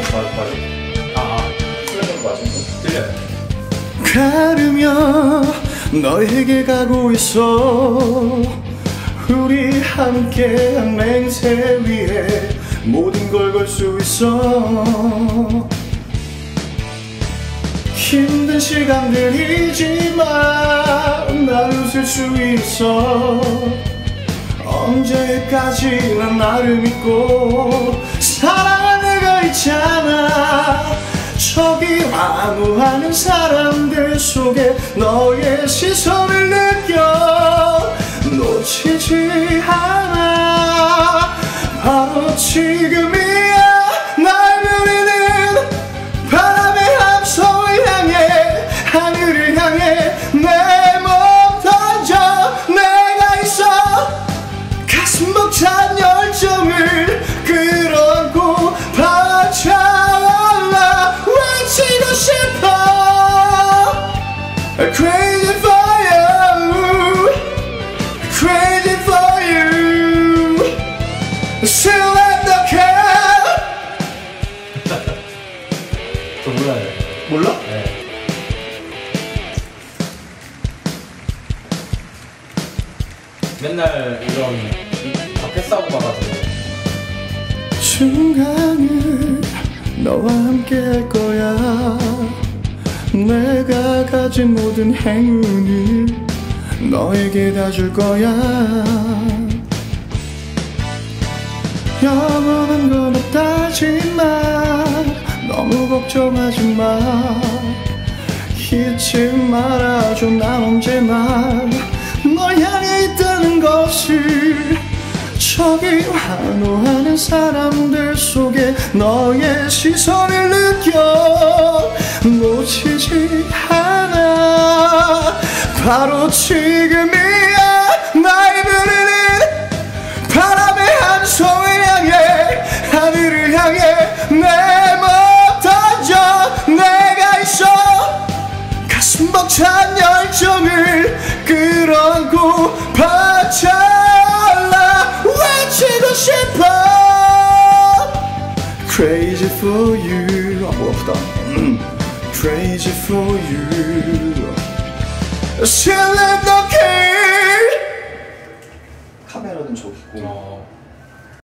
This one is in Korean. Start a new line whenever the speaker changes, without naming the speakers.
맞아 맞아 아아 맞은 거 들려요
가르며 너에게 가고 있어. 우리 함께 한 맹세 위에 모든 걸 걸 수 있어. 힘든 시간들이지만 난 웃을 수 있어. 언제까지나 나를 믿고 하는 사람들 속에 너의 시선을 느껴. 놓치지 않아. 바로 지금 Crazy for you Crazy for you Still at the camp
저 몰라요
몰라?
네 맨날 이런 다 패스하고 가가지고
순간을 너와 함께 할 거야 내가 가진 모든 행운을 너에게 다 줄 거야. 영원한 건 없다지만 너무 걱정하지 마. 잊지 말아줘 난 언제나 널 향해 있다는 것을. 저기 환호하는 사람들 속에 너의 시선을 느껴 바로 지금이야. 날 부르는 바람의 함성을 향해 하늘을 향해 내몸 던져 내가 있어. 가슴 벅찬 열정을 끌어안고 바쳐올라. 외치고 싶어. Crazy for you. 아 뭐가 아프다. 음. Crazy for you Key 카메라는 저기 있고
어